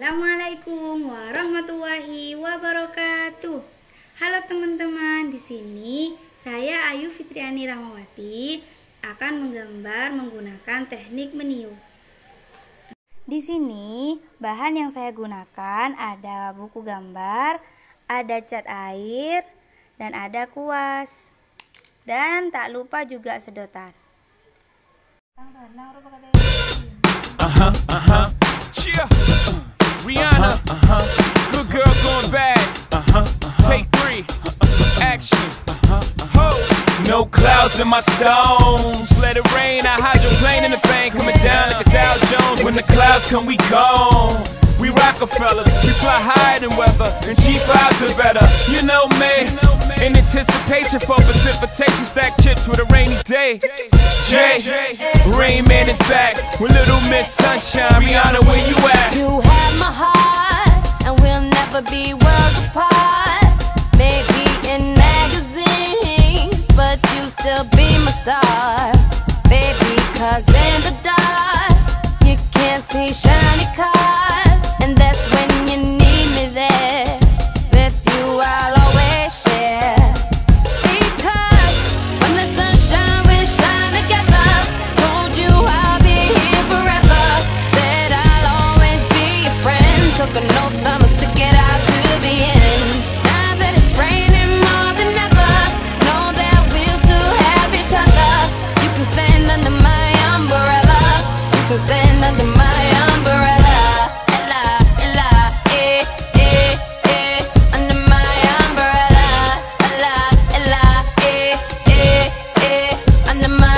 Assalamualaikum warahmatullahi wabarakatuh. Halo teman-teman, di sini saya Ayu Fitriani Rahmawati akan menggambar menggunakan teknik meniup. Di sini bahan yang saya gunakan ada buku gambar, ada cat air, dan ada kuas. Dan tak lupa juga sedotan. Uh-huh, uh-huh. Yeah. Rihanna, uh-huh, uh-huh. good girl going bad. Uh-huh, uh-huh. Take three, action. Ho, no clouds in my stones. Let it rain, I hydroplane in the bank, coming down like a Dow Jones. When the clouds come, we gone. We Rockefellers, we fly higher than weather, and G5s are better. You know me, in anticipation for precipitation, stack chips with a rainy day. Jay, Rain Man is back with Little Miss Sunshine. Rihanna, where you at? You have my heart, and we'll never be worlds apart. Maybe in magazines, but you still be my star. Baby, cause in the dark, you can't see shiny cars. the mind.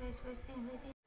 Wes, wes,